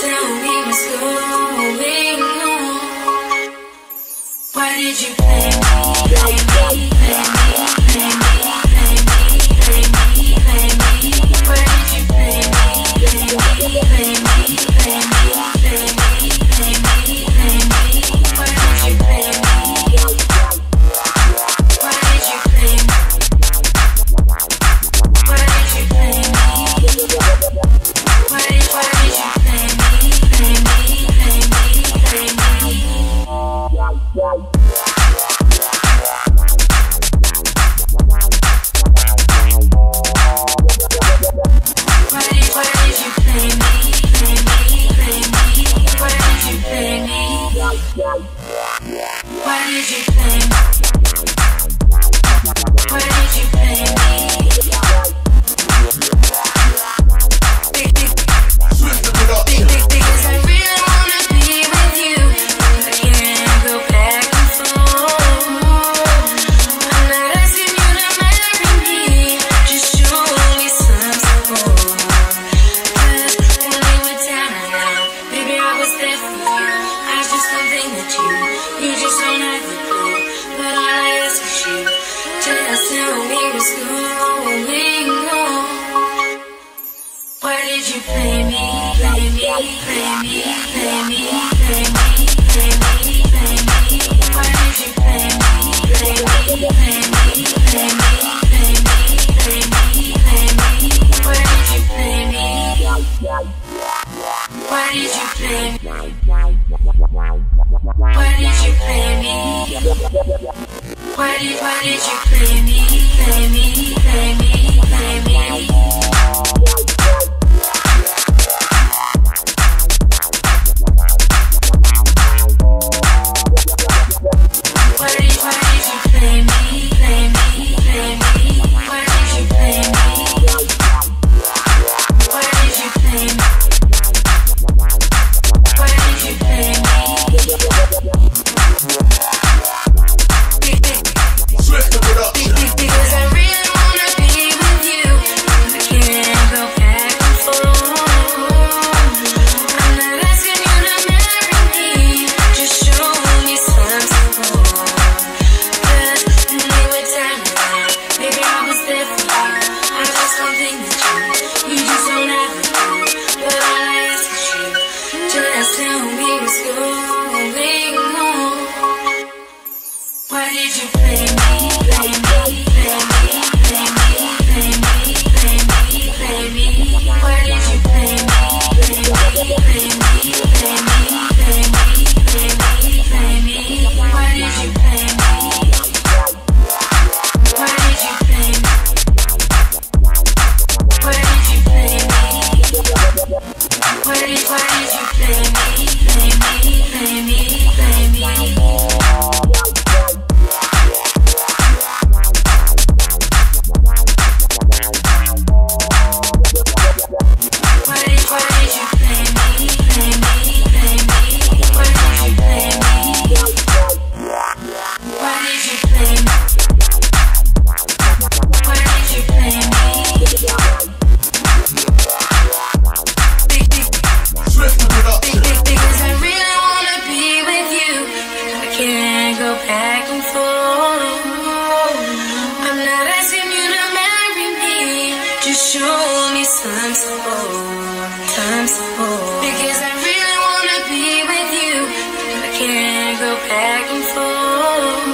sound in school. everything. Why did you play me? play me, play me, play me? Why did you play me? Why did, why did you play me? Play me, play me, play me. Did you play me, play me, play me, play me, play me? times four, times four. Because I really wanna be with you, but I can't go back and forth.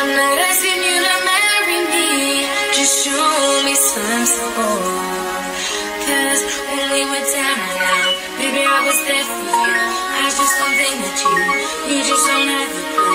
I'm not asking you to marry me, just show me times four. Cause when we were down and out, baby, I was there for you. I just don't think that you, you just don't have the